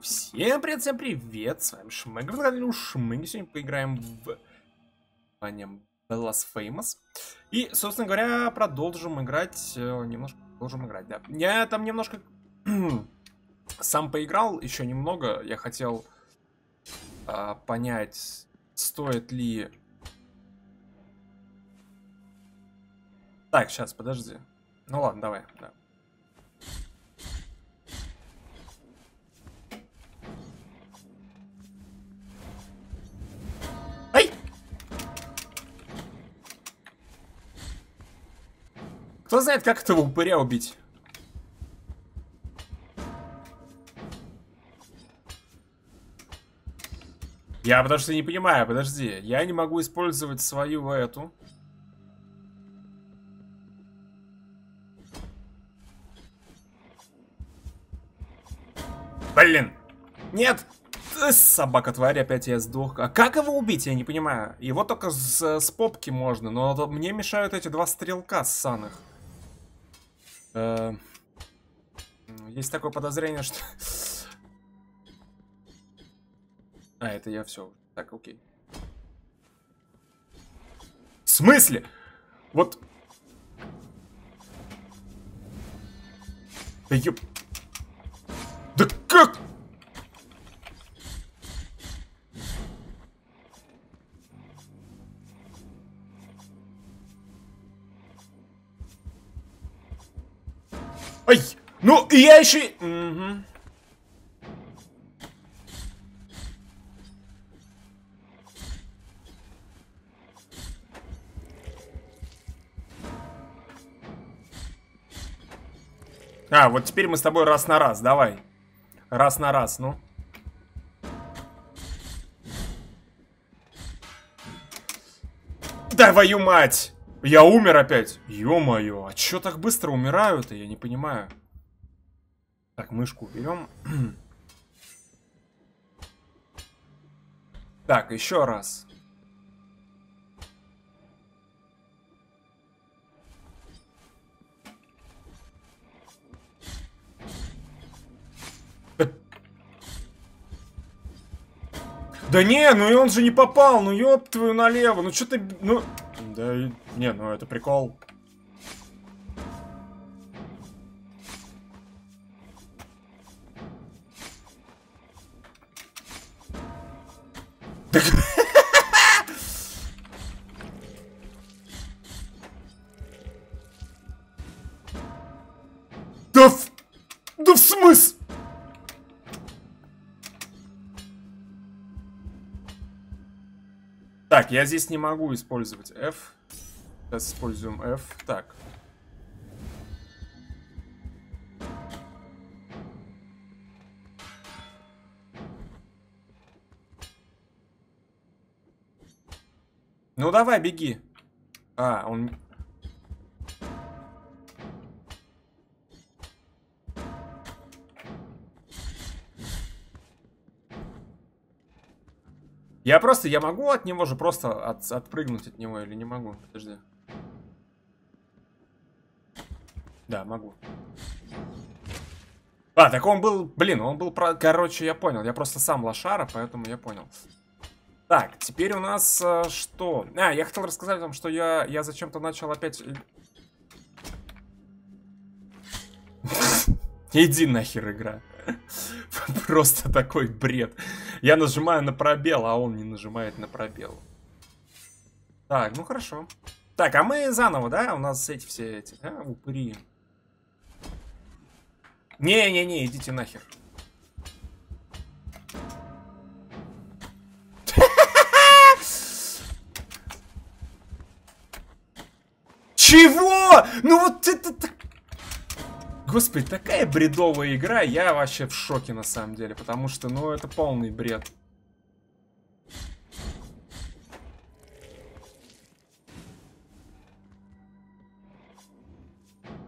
Всем привет, всем привет, с вами Шмэг, Шмэг, сегодня поиграем в названием Blasphemous. И, собственно говоря, продолжим играть, э, немножко продолжим играть, да. Я там немножко сам поиграл, еще немного, я хотел а, понять, стоит ли... Так, сейчас, подожди. Ну ладно, давай, да. Кто знает, как этого упыря убить? Я потому что не понимаю, подожди. Я не могу использовать свою эту. Блин! Нет! Собака тварь, опять я сдох. А как его убить, я не понимаю. Его только с, с попки можно, но мне мешают эти два стрелка ссаных. Э, есть такое подозрение, что... А, это я все. Так, окей. В смысле? Вот... Да ёп... Да как? Ай! Ну, я еще... Угу. А, вот теперь мы с тобой раз на раз, давай. Раз на раз, ну. Твою мать! Я умер опять. Ё-моё, а чё так быстро умираю-то? Я не понимаю. Так, мышку берем. так, еще раз. Да не, ну и он же не попал, ну ёб твою налево, ну что ты, ну... Да, не, ну это прикол. Да я здесь не могу использовать F. Сейчас используем F. Так. Ну давай, беги. А, он Я просто, я могу от него же просто от, отпрыгнуть от него или не могу? Подожди. Да, могу. А, так он был, блин, он был, про... короче, я понял. Я просто сам лошара, поэтому я понял. Так, теперь у нас э, что? А, я хотел рассказать вам, что я, я зачем-то начал опять... Иди нахер, игра. Просто такой бред. Я нажимаю на пробел, а он не нажимает на пробел. Так, ну хорошо. Так, а мы заново, да? У нас эти все эти, да, упыри. Не-не-не, идите нахер. Чего? Ну вот это так Господи, такая бредовая игра, я вообще в шоке на самом деле, потому что, ну, это полный бред.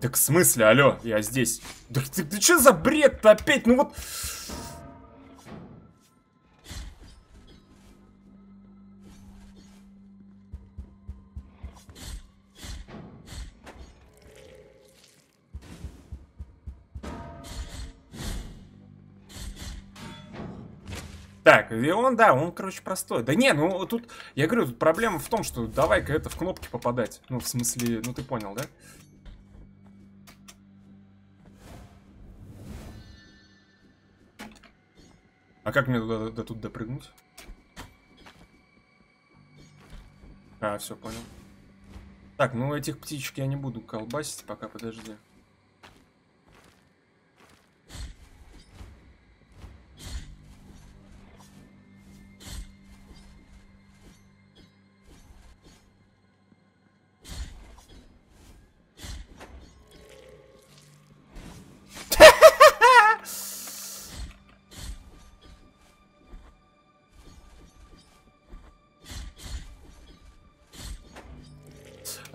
Так в смысле, алло, я здесь. Да ты, ты что за бред-то опять? Ну вот... Так, и он, да, он, короче, простой. Да не, ну тут, я говорю, тут проблема в том, что давай-ка это в кнопки попадать. Ну, в смысле, ну ты понял, да? А как мне туда, до тут допрыгнуть? А, все, понял. Так, ну этих птичек я не буду колбасить, пока подожди.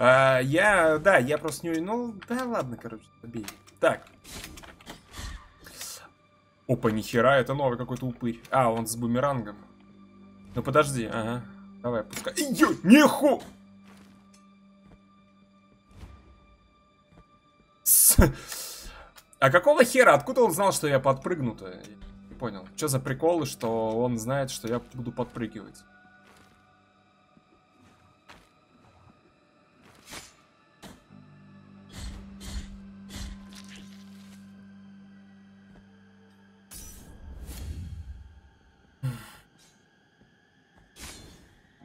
А, я, да, я просто не... Ну, да ладно, короче, забей. Так. Опа, нихера, это новый какой-то упырь. А, он с бумерангом. Ну, подожди, ага. Давай, пускай... Ё, ниху! А какого хера? Откуда он знал, что я подпрыгну-то? Не понял. Что за приколы, что он знает, что я буду подпрыгивать?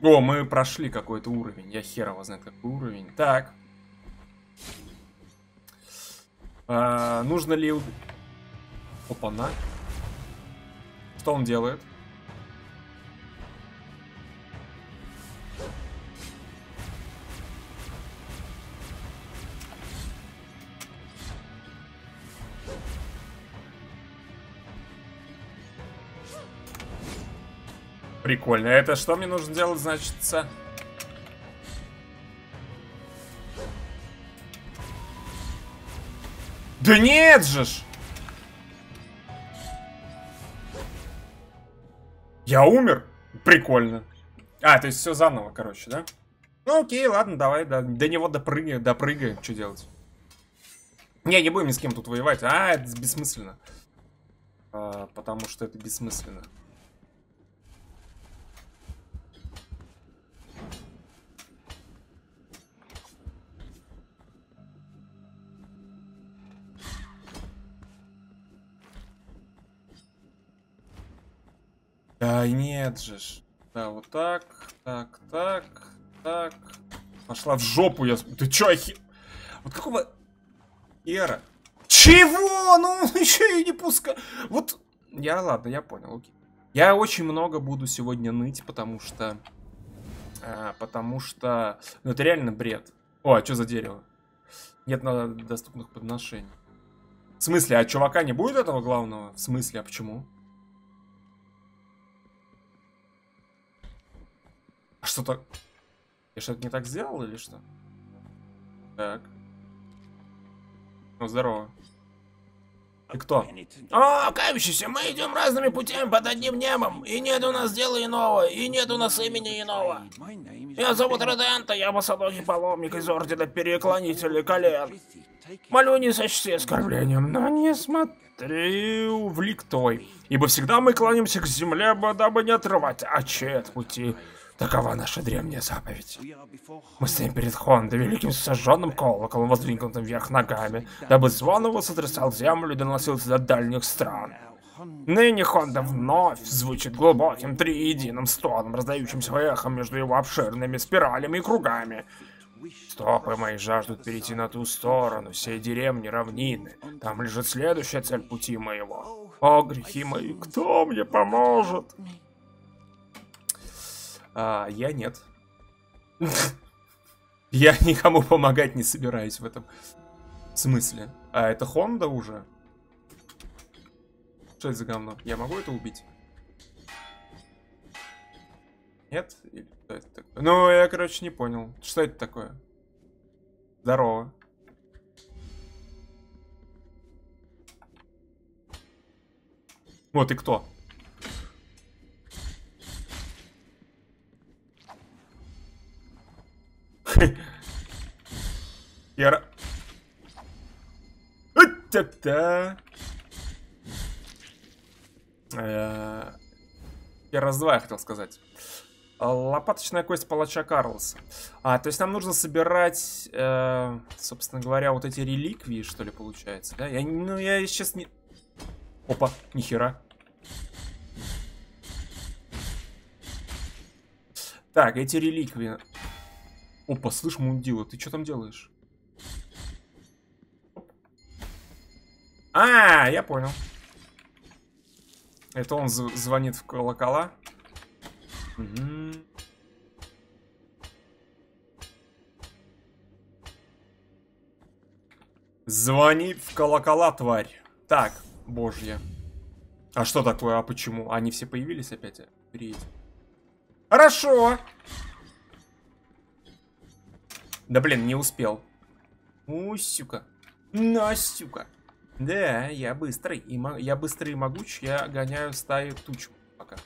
О, мы прошли какой-то уровень. Я хер его знает, какой уровень. Так. А, нужно ли... Опа-на. Что он делает? Прикольно. Это что мне нужно делать, значится? Да нет же ж! Я умер? Прикольно. А, то есть все заново, короче, да? Ну окей, ладно, давай, да, до него допрыгаем, допрыгаем, что делать? Не, не будем ни с кем тут воевать. А, это бессмысленно. А, потому что это бессмысленно. Да нет же. Да, вот так, так, так, так. Пошла в жопу я. Ты чё, охи... Вот какого... Эра. Чего? Ну, еще и не пускай. Вот, я, ладно, я понял, окей. Я очень много буду сегодня ныть, потому что... А, потому что... Ну, это реально бред. О, а что за дерево? Нет на доступных подношений. В смысле, а чувака не будет этого главного? В смысле, а почему? Что-то... Я что-то не так сделал или что? Так. Ну, здорово. Ты кто? О, кающийся, мы идем разными путями под одним небом, и нет у нас дела иного, и нет у нас имени иного. Меня зовут Редента, я босоногий паломник из Ордена Переклонителей Колен. Молю, не сочти оскорблением, но не смотри в лик твой, ибо всегда мы кланяемся к земле, дабы не отрывать очи от пути. Такова наша древняя заповедь. Мы стоим перед Хондой, великим сожженным колоколом, воздвигнутым вверх ногами, дабы звон его сотрясал землю и доносился до дальних стран. Ныне Хонда вновь звучит глубоким триединым стоном, раздающимся эхом между его обширными спиралями и кругами. Стопы мои жаждут перейти на ту сторону, всей деревни равнины. Там лежит следующая цель пути моего. О, грехи мои, кто мне поможет? А, я нет. Я никому помогать не собираюсь в этом смысле. А это Хонда уже? Что это за говно? Я могу это убить? Нет? Или что это такое? Ну, я, короче, не понял. Что это такое? Здорово. Вот и кто? Я... Э, раз-два, я хотел сказать. Лопаточная кость палача Карлоса. А, то есть нам нужно собирать, э, собственно говоря, вот эти реликвии, что ли, получается, да? Я, ну, я сейчас не... Опа, нихера. Так, эти реликвии. Опа, слышь, Мундила, ты что там делаешь? А, я понял. Это он звонит в колокола. Угу. Звони в колокола, тварь. Так, божья. А что такое? А почему? Они все появились опять? Охереть. Хорошо. Да блин, не успел. Усюка. Настюка. Да, я быстрый. И я быстрый и могуч. Я гоняю стаю тучку пока.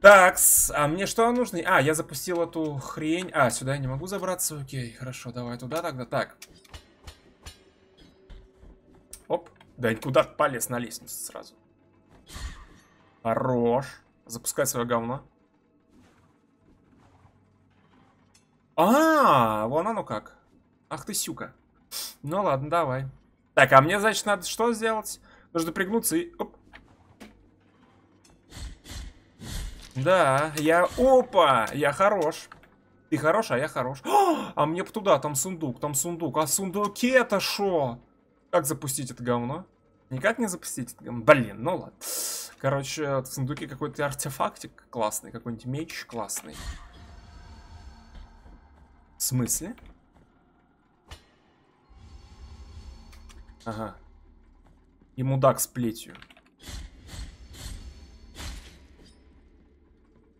Так, а мне что нужно? А, я запустил эту хрень. А, сюда я не могу забраться. Окей, хорошо, давай туда тогда. Так. Оп. Да куда полез на лестницу сразу. Хорош. Запускай свое говно. А, вон оно как. Ах ты сюка. Ну ладно, давай. Так, а мне, значит, надо что сделать? Нужно пригнуться и... Оп. Да, я... Опа! Я хорош. Ты хорош, а я хорош. О, а мне туда, там сундук, там сундук. А сундуки это шо? Как запустить это говно? Никак не запустить это говно? Блин, ну ладно. Короче, в сундуке какой-то артефактик классный, какой-нибудь меч классный. В смысле? Ага. И мудак с плетью.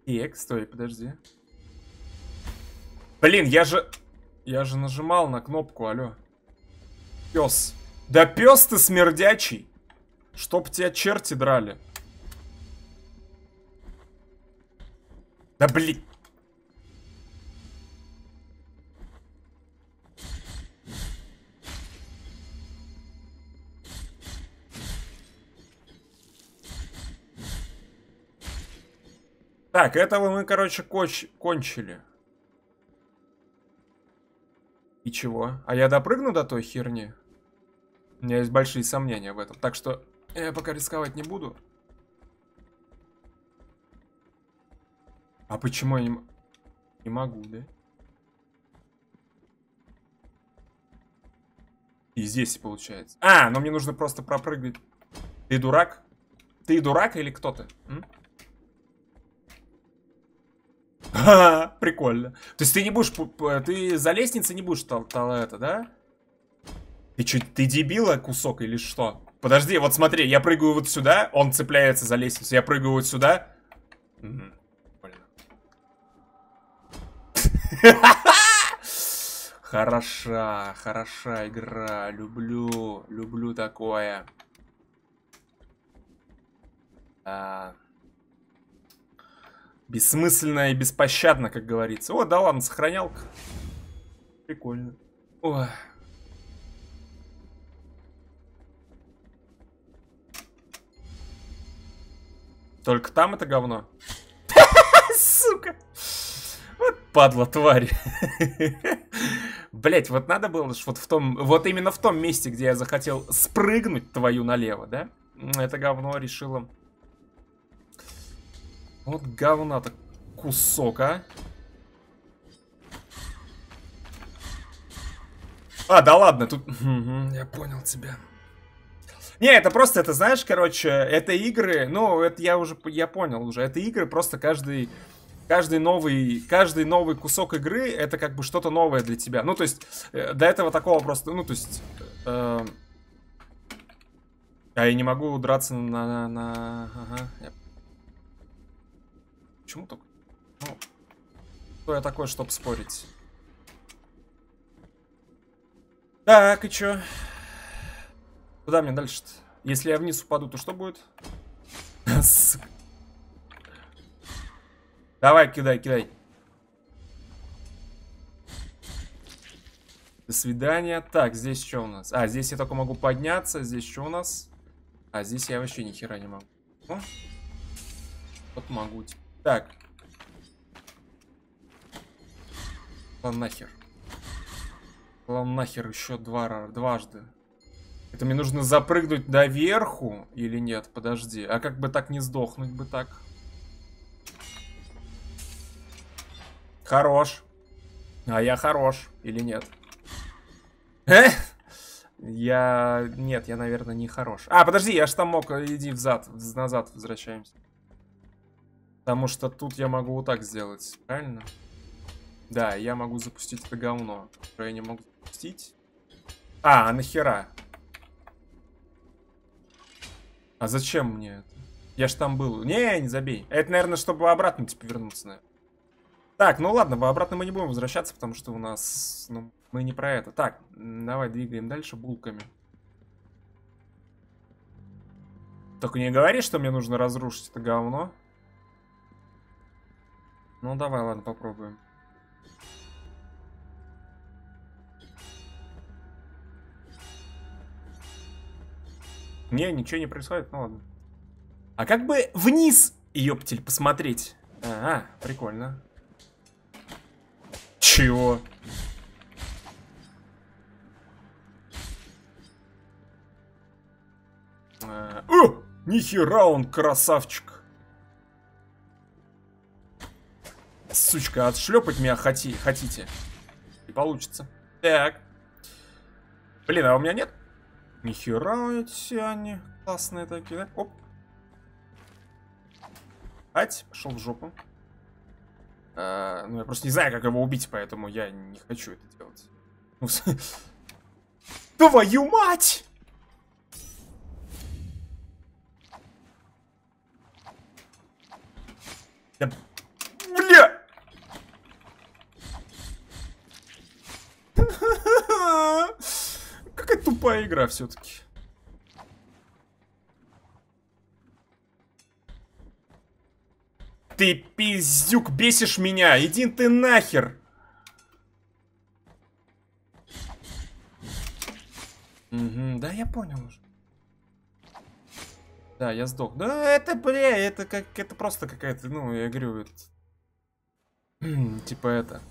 Так, стой, подожди. Блин, я же... Я же нажимал на кнопку, алло. Пес. Да пес ты смердячий. Чтоб тебя черти драли. Да блин. Так, этого мы, короче, коч кончили. И чего? А я допрыгну до той херни? У меня есть большие сомнения в этом. Так что я пока рисковать не буду. А почему я не, не могу, да? И здесь получается. А, но мне нужно просто пропрыгнуть. Ты дурак? Ты дурак или кто ты? М? Прикольно. То есть ты не будешь... Ты за лестницей не будешь тал это, да? Ты что, ты дебила кусок или что? Подожди, вот смотри, я прыгаю вот сюда, он цепляется за лестницу, я прыгаю вот сюда. Хороша, хороша игра, люблю, люблю такое. А... Бессмысленно и беспощадно, как говорится. О, да ладно, сохранялка. Прикольно. Ой. Только там это говно. Сука. Вот падла тварь. Блять, вот надо было вот в том, вот именно в том месте, где я захотел спрыгнуть твою налево, да? Это говно решило вот говна-то кусок, а. А, да ладно, тут... я понял тебя. Не, это просто, это знаешь, короче, это игры, ну, это я уже, я понял уже, это игры просто каждый, каждый новый, каждый новый кусок игры, это как бы что-то новое для тебя. Ну, то есть, э, до этого такого просто, ну, то есть, э, а я не могу драться на, на, на... ага, я Почему так? Ну, кто я такой, чтобы спорить? Так, и чё? Куда мне дальше-то? Если я вниз упаду, то что будет? Давай, кидай, кидай. До свидания. Так, здесь что у нас? А, здесь я только могу подняться. Здесь что у нас? А, здесь я вообще ни хера не могу. Вот могу. Так. Ладно, нахер. Ладно, нахер еще два, дважды. Это мне нужно запрыгнуть доверху или нет? Подожди. А как бы так не сдохнуть бы так? Хорош. А я хорош или нет? Э? Я... Нет, я, наверное, не хорош. А, подожди, я ж там мог... Иди взад, назад возвращаемся. Потому что тут я могу вот так сделать, правильно? Да, я могу запустить это говно. Что я не могу запустить? А, а нахера? А зачем мне это? Я ж там был. Не, не забей. Это, наверное, чтобы обратно типа вернуться, наверное. Так, ну ладно, обратно мы не будем возвращаться, потому что у нас... Ну, мы не про это. Так, давай двигаем дальше булками. Только не говори, что мне нужно разрушить это говно. Ну давай, ладно, попробуем. Не, ничего не происходит, ну ладно. А как бы вниз, ёптель, посмотреть? А, прикольно. Чего? А, о, нихера он красавчик. Сучка, отшлепать меня хоти, хотите? И получится. Так. Блин, а у меня нет? Нихера эти они классные такие, да? Оп. Ать, пошел в жопу. А, ну, я просто не знаю, как его убить, поэтому я не хочу это делать. Ну, Твою мать! Да, бля! Какая тупая игра все-таки. Ты пиздюк, бесишь меня! Иди ты нахер! Угу, да, я понял уже. Да, я сдох. Да, это, бля, это как, это просто какая-то, ну, я говорю, это... типа это.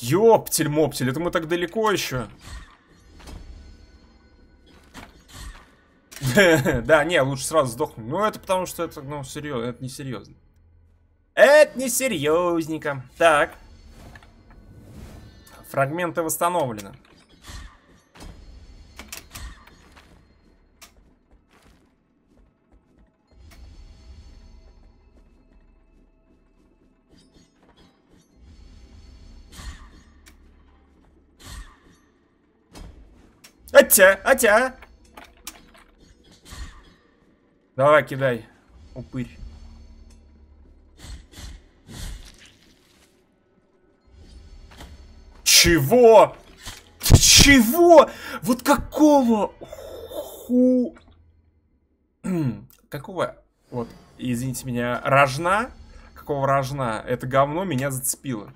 Ёптель-моптель, это мы так далеко еще. Да, не, лучше сразу сдохнуть. Ну, это потому что это, ну, серьезно, это не серьезно. Это не серьезненько. Так. Фрагменты восстановлены. Атя, атя. Давай, кидай. Упырь. Чего? Чего? Вот какого ху... какого... Вот, извините меня, рожна? Какого рожна? Это говно меня зацепило.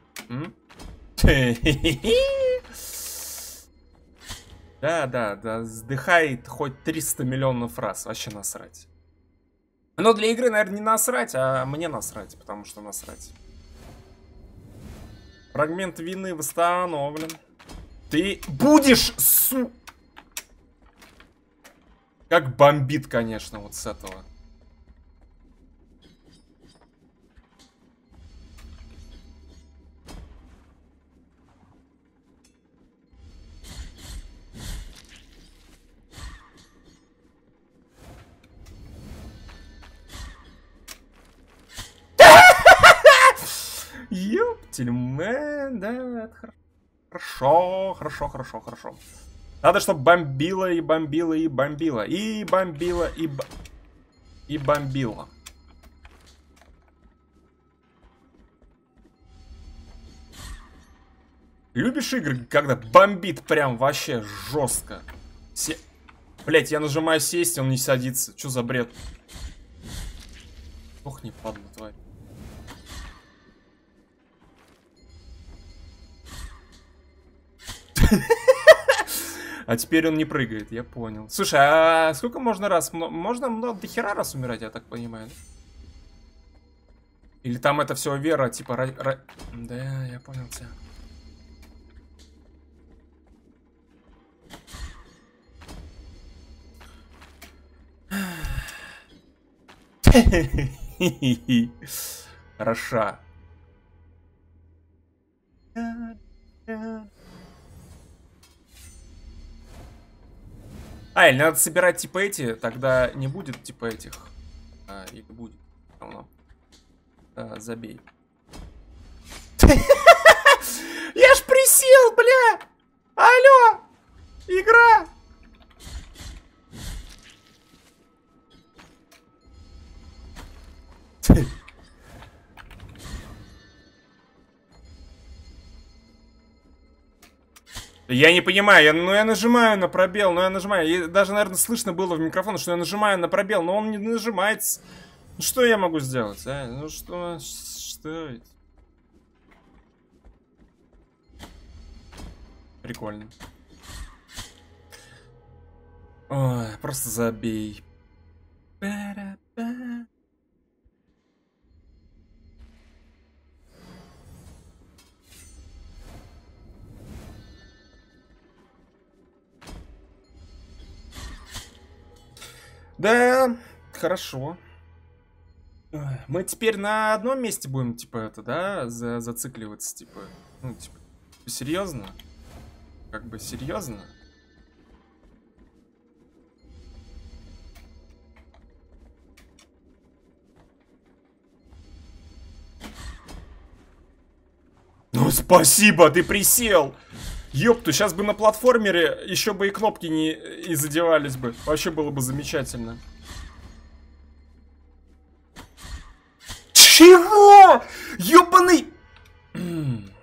Да, да, да, сдыхает хоть 300 миллионов раз, вообще насрать. Но для игры, наверное, не насрать, а мне насрать, потому что насрать. Фрагмент вины восстановлен. Ты будешь, су... Как бомбит, конечно, вот с этого. Ёптельмен, да, это хорошо, хорошо, хорошо, хорошо. Надо, чтобы бомбило и бомбило и бомбило. И бомбило и, б... и бомбило. Любишь игры, когда бомбит прям вообще жестко? Се... Блять, я нажимаю сесть, он не садится. Что за бред? Ох, не падла тварь. А теперь он не прыгает, я понял. Слушай, а сколько можно раз? Можно много до хера раз умирать, я так понимаю? Или там это все вера, типа... Да, я понял тебя. Хороша. А, или надо собирать типа эти, тогда не будет типа этих. А, или будет. Равно. А, забей. Я ж присел, бля! Алло! Игра! Я не понимаю, я, ну я нажимаю на пробел, ну я нажимаю, и даже, наверное, слышно было в микрофон, что я нажимаю на пробел, но он не нажимается. Ну что я могу сделать, а? Ну что, что? Прикольно. Ой, просто забей. Ба-да-ба. Да, хорошо. Мы теперь на одном месте будем, типа, это, да, за зацикливаться, типа, ну, типа, серьезно? Как бы серьезно? Ну, спасибо, ты присел! Ёпту, сейчас бы на платформере еще бы и кнопки не и задевались бы. Вообще было бы замечательно. Чего? Ёбаный...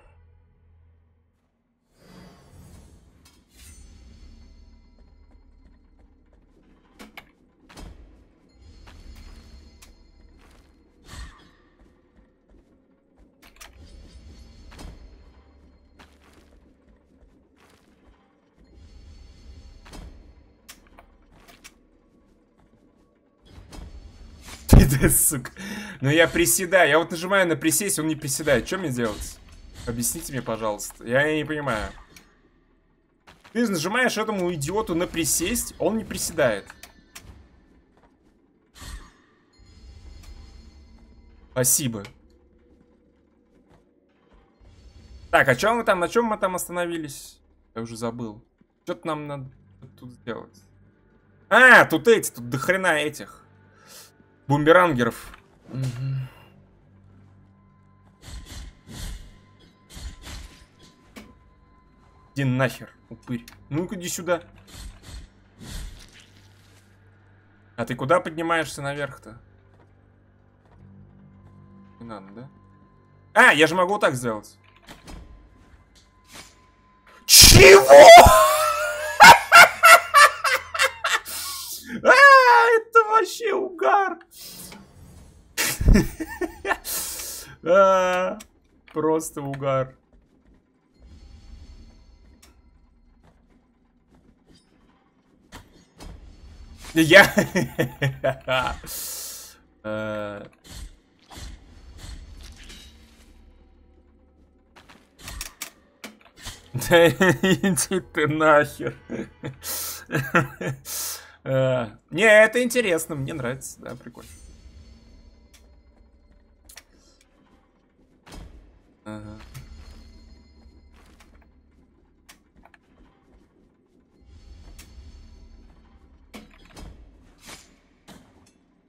сука. Но я приседаю. Я вот нажимаю на присесть, он не приседает. Что мне делать? Объясните мне, пожалуйста. Я не понимаю. Ты нажимаешь этому идиоту на присесть, он не приседает. Спасибо. Так, а чем мы там, на чем мы там остановились? Я уже забыл. Что-то нам надо тут сделать. А, тут эти, тут дохрена этих. Бумерангеров. Угу. Иди нахер, упырь. Ну-ка, иди сюда. А ты куда поднимаешься наверх-то? Не надо, да? А, я же могу вот так сделать. Чего? Вообще угар. А, просто угар. Я... А. Да иди ты нахер. Э, не, это интересно, мне нравится, да, прикольно.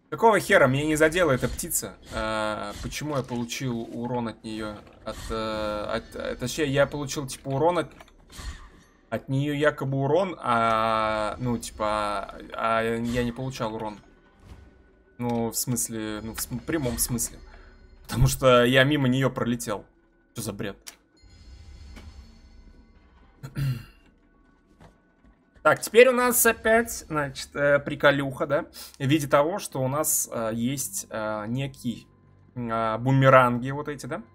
Какого хера мне не задела эта птица? А, почему я получил урон от нее? От, э, от, точнее, я получил типа урон от от нее якобы урон, а, ну, типа, а я не получал урон. Ну, в смысле, ну, в прямом смысле. Потому что я мимо нее пролетел. Что за бред? Так, теперь у нас опять, значит, э, приколюха, да, в виде того, что у нас э, есть э, некие э, бумеранги вот эти, да, а,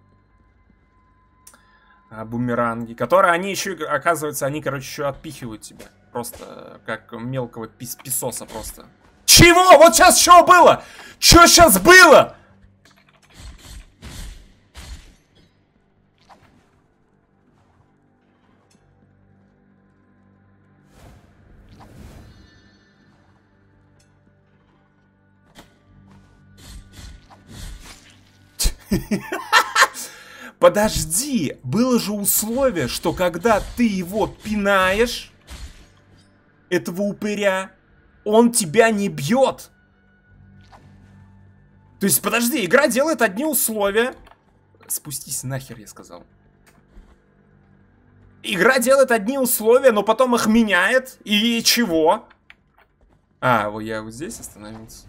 бумеранги, которые они еще, оказывается, они, короче, еще отпихивают тебя. Просто как мелкого пис писоса просто. Чего? Вот сейчас что было? Что сейчас было? Подожди, было же условие, что когда ты его пинаешь, этого упыря, он тебя не бьет. То есть, подожди, игра делает одни условия. Спустись нахер, я сказал. Игра делает одни условия, но потом их меняет. И чего? А, вот я вот здесь остановился.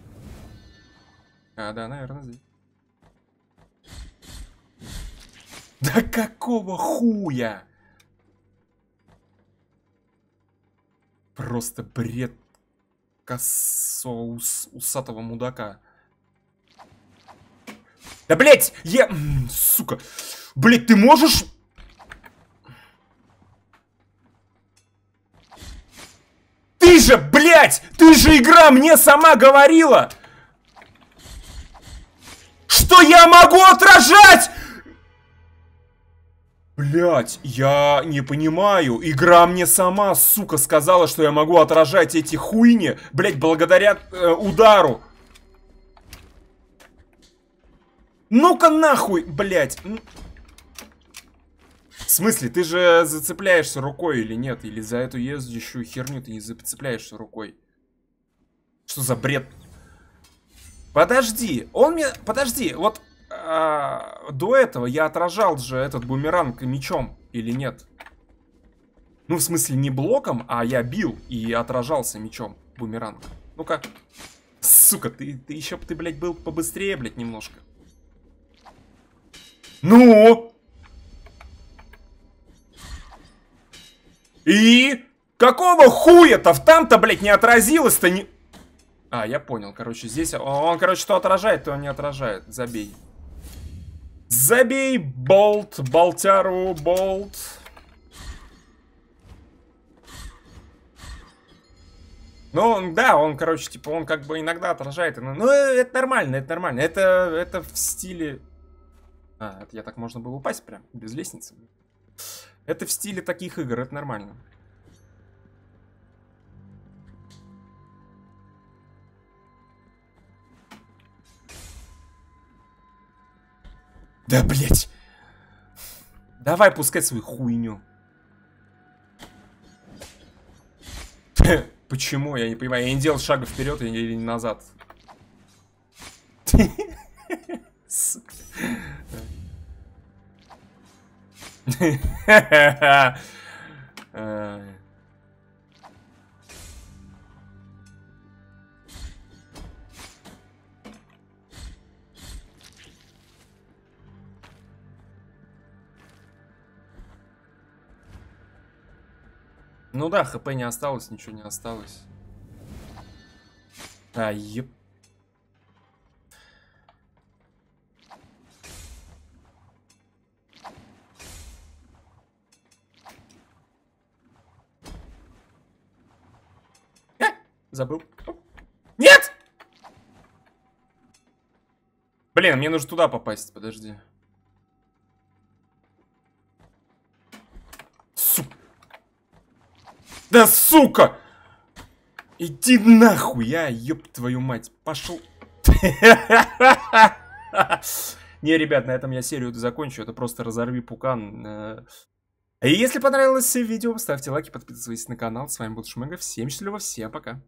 А, да, наверное, здесь. Да какого хуя? Просто бред косо ус усатого мудака. Да, блять, я... Сука. Блять, ты можешь... Ты же, блять, ты же игра мне сама говорила, что я могу отражать Блять, я не понимаю. Игра мне сама, сука, сказала, что я могу отражать эти хуйни, блять, благодаря э, удару. Ну-ка нахуй, блять. В смысле, ты же зацепляешься рукой или нет? Или за эту ездящую херню ты не зацепляешься рукой? Что за бред? Подожди, он мне... Подожди, вот а, до этого я отражал же этот бумеранг мечом или нет? Ну, в смысле, не блоком, а я бил и отражался мечом бумеранг. Ну-ка. Сука, ты, ты еще бы ты, блядь, был побыстрее, блядь, немножко. Ну? И? Какого хуя-то в там-то, блядь, не отразилось-то не... А, я понял, короче, здесь... Он, короче, что отражает, то он не отражает. Забей. Забей, болт, болтяру, болт. Ну, да, он, короче, типа, он как бы иногда отражает. Ну, ну это нормально, это нормально. Это, это в стиле... А, это я так можно было упасть прям, без лестницы. Это в стиле таких игр, это нормально. Да, блять. Давай пускай свою хуйню. Почему? Я не понимаю. Я не делал шага вперед или назад. Сука. Ну да, хп не осталось, ничего не осталось. А, еп. А, забыл. Нет! Блин, мне нужно туда попасть, подожди. Да сука! Иди нахуй, а, ёб твою мать. Пошел. Не, ребят, на этом я серию закончу. Это просто разорви пукан. Э. И если понравилось видео, ставьте лайки, подписывайтесь на канал. С вами был Шмыга. Всем счастливо, всем пока.